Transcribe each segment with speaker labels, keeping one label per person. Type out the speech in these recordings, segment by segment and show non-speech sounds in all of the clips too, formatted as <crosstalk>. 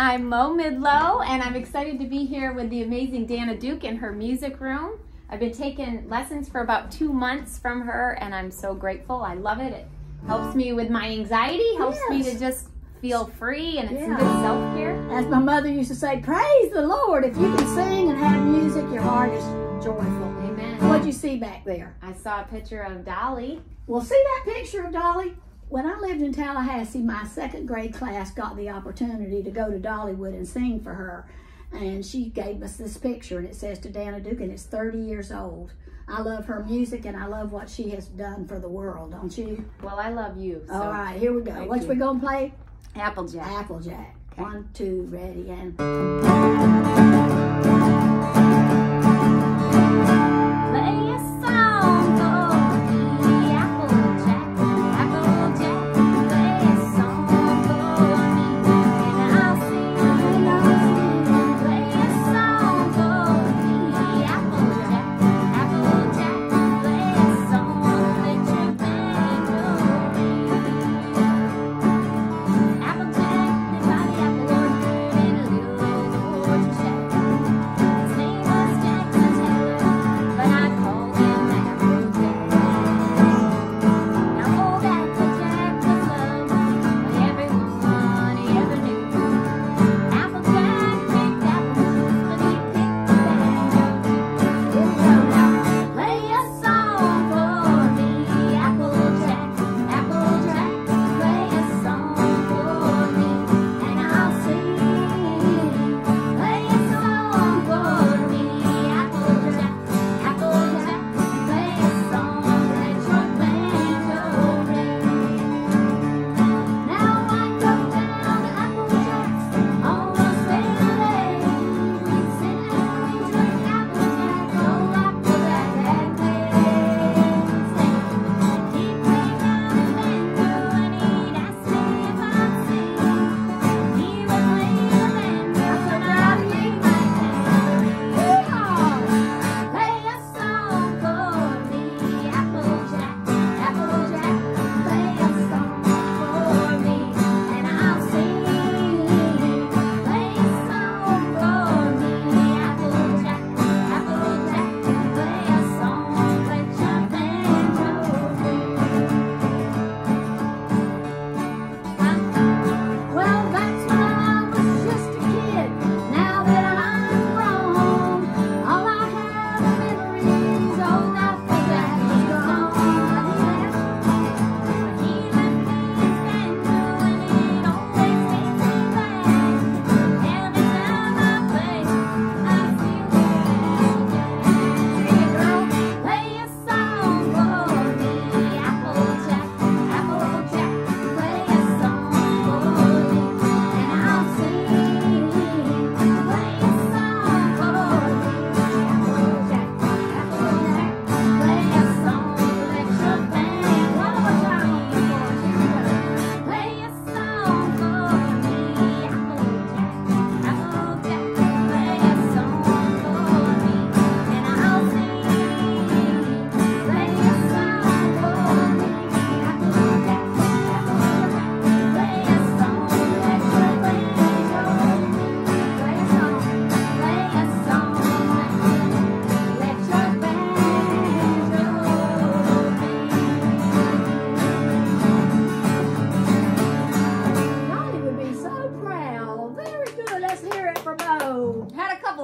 Speaker 1: I'm Mo Midlow, and I'm excited to be here with the amazing Dana Duke in her music room. I've been taking lessons for about two months from her, and I'm so grateful. I love it. It helps me with my anxiety, helps me to just feel free, and it's
Speaker 2: Yeah.
Speaker 1: good self care.
Speaker 2: As my mother used to say, praise the Lord. If you can sing and have music, your heart is joyful.
Speaker 1: Amen.
Speaker 2: What'd you see back there?
Speaker 1: I saw a picture of Dolly.
Speaker 2: Well, see that picture of Dolly? When I lived in Tallahassee, my second grade class got the opportunity to go to Dollywood and sing for her. And she gave us this picture, and it says to Dana Duke, and it's 30 years old. I love her music, and I love what she has done for the world, don't you?
Speaker 1: Well, I love you. So.
Speaker 2: All right, here we go.
Speaker 1: Thank
Speaker 2: What
Speaker 1: you.
Speaker 2: we gonna play?
Speaker 1: Applejack.
Speaker 2: Applejack. One, two, ready, and.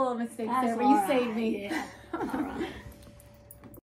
Speaker 1: Of mistakes
Speaker 2: That's
Speaker 1: there, but you
Speaker 2: all
Speaker 1: saved me.
Speaker 2: Yeah. <laughs> All right.